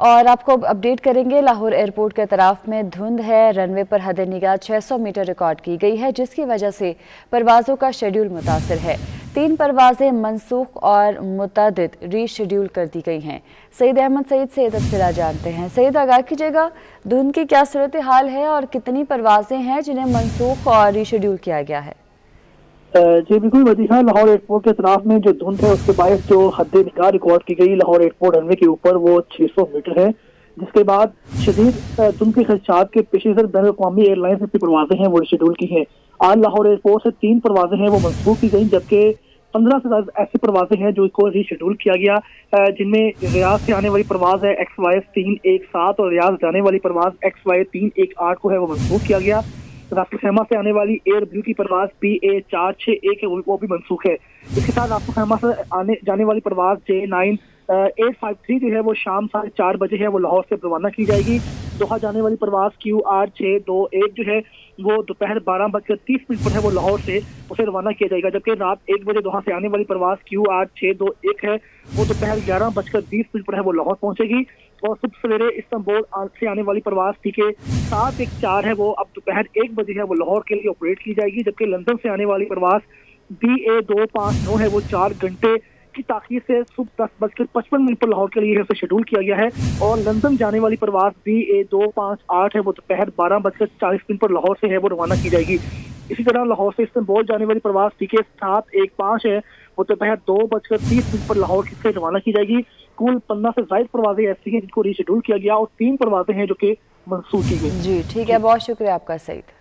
और आपको अपडेट करेंगे, लाहौर एयरपोर्ट के तरफ़ में धुंध है रनवे पर हद निगाह 600 मीटर रिकॉर्ड की गई है, जिसकी वजह से परवाज़ों का शेड्यूल मुतासर है। तीन परवाजें मनसूख और मुतद रीशेड्यूल कर दी गई हैं। सईद अहमद सईद से तफसरा जानते हैं। सईद, आगाह कीजिएगा, धुंध की क्या सूरत हाल है और कितनी परवाजें हैं जिन्हें मनसूख और रीशेड्यूल किया गया है? जी बिल्कुल वजीहा लाहौर एयरपोर्ट के तरफ़ में जो धुंध है, उसके बायस जो हद निगाह रिकॉर्ड की गई, लाहौर एयरपोर्ट रनवे के ऊपर वो 600 मीटर है। जिसके बाद शदीद धुंध के खदशात के पेश नज़र बैन अवी एयरलाइंस की परवाजें हैं, वो शेड्यूल की हैं। आज लाहौर एयरपोर्ट से तीन परवाजें हैं, वो मनसूख की गई, जबकि पंद्रह से ज़्यादा ऐसी परवाजें हैं जो इसको रीशेड्यूल किया गया। जिनमें रियाज से आने वाली परवाज है एक्स वाई तीन एक सात और रियाज जाने वाली परवाज एक्स वाई तीन एक आठ को है, वो मनसूख किया गया। रास्ता खेमा से आने वाली एयर ब्लू की परवाज पी ए चार छह ए के वो भी मनसूख है। इसके साथ रास्ता खेमा से आने जाने वाली परवाज J nine eight five three जो है वो शाम साढ़े चार बजे है, वो लाहौर से रवाना की जाएगी। दोहा जाने वाली प्रवास क्यू आर छः दो एक जो है, वो दोपहर बारह बजकर तीस मिनट पर है, वो लाहौर से उसे रवाना किया जाएगा। जबकि रात एक बजे दोहा से आने वाली प्रवास क्यू आर छः दो एक है, वो दोपहर ग्यारह बजकर बीस मिनट पर है, वो लाहौर पहुंचेगी। और सुबह सवेरे इस्तांबुल से आने वाली प्रवास थी के सात एक चार है, वो अब दोपहर एक बजे है, वो लाहौर के लिए ऑपरेट की जाएगी। जबकि लंदन से आने वाली प्रवास बी ए दो पाँच नौ है, वो चार घंटे की ताखिर से सुबह दस बजकर पचपन मिनट पर लाहौर के लिए उसे शेड्यूल किया गया है और लंदन जाने वाली प्रवास बी ए दो पाँच आठ है। वो दोपहर बारह बजकर चालीस मिनट पर लाहौर से है, वो रवाना की जाएगी। इसी तरह लाहौर से इस्तांबुल जाने वाली प्रवास टी के सात एक पाँच है। वो दोपहर दो बजकर तीस मिनट पर लाहौर से रवाना की जाएगी। कुल पंद्रह से जायद परवाजें ऐसी हैं जिनको रीशेड्यूल किया गया और तीन परवाजें हैं जो कि मनसूख की गई। जी, ठीक है, बहुत शुक्रिया आपका, सईद।